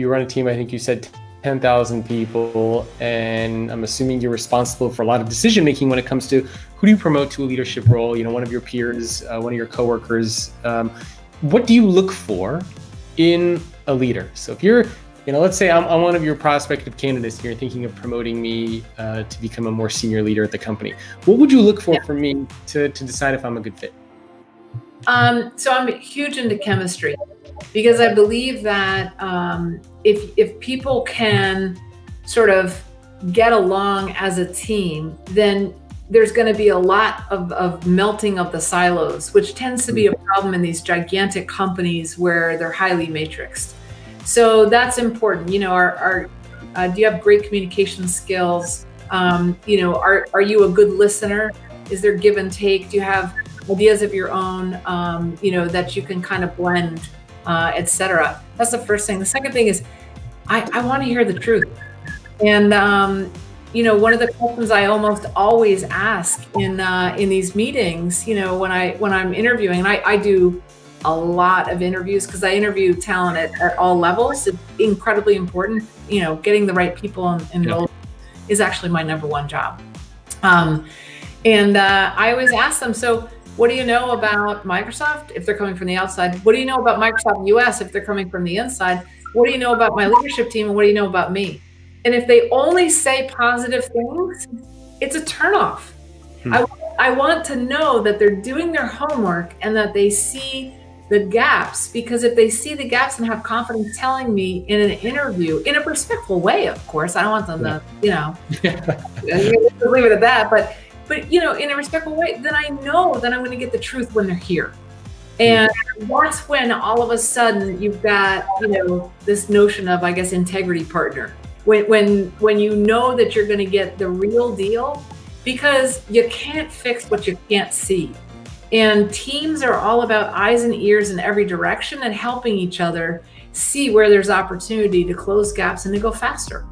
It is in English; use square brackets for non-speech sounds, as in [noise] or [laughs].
you run a team, I think you said 10,000 people, and I'm assuming you're responsible for a lot of decision making when it comes to who do you promote to a leadership role, you know, one of your peers, uh, one of your coworkers. Um, what do you look for in a leader? So if you're you know, let's say I'm, I'm one of your prospective candidates and you're thinking of promoting me uh, to become a more senior leader at the company. What would you look for yeah. for me to, to decide if I'm a good fit? Um, so I'm huge into chemistry because I believe that um, if if people can sort of get along as a team, then there's going to be a lot of, of melting of the silos, which tends to be a problem in these gigantic companies where they're highly matrixed. So that's important. You know, are, are uh, do you have great communication skills? Um, you know, are are you a good listener? Is there give and take? Do you have ideas of your own? Um, you know, that you can kind of blend, uh, etc. That's the first thing. The second thing is, I, I want to hear the truth. And um, you know, one of the questions I almost always ask in uh, in these meetings, you know, when I when I'm interviewing, and I, I do a lot of interviews because I interview talent at, at, all levels. It's incredibly important. You know, getting the right people enrolled yeah. is actually my number one job. Um, and uh, I always ask them, so what do you know about Microsoft if they're coming from the outside? What do you know about Microsoft US if they're coming from the inside? What do you know about my leadership team and what do you know about me? And if they only say positive things, it's a turnoff. Hmm. I, I want to know that they're doing their homework and that they see the gaps because if they see the gaps and have confidence telling me in an interview in a respectful way of course i don't want them to you know [laughs] [laughs] leave it at that but but you know in a respectful way then i know that i'm going to get the truth when they're here. And that's when all of a sudden you've got you know this notion of i guess integrity partner. When when when you know that you're going to get the real deal because you can't fix what you can't see. And teams are all about eyes and ears in every direction and helping each other see where there's opportunity to close gaps and to go faster.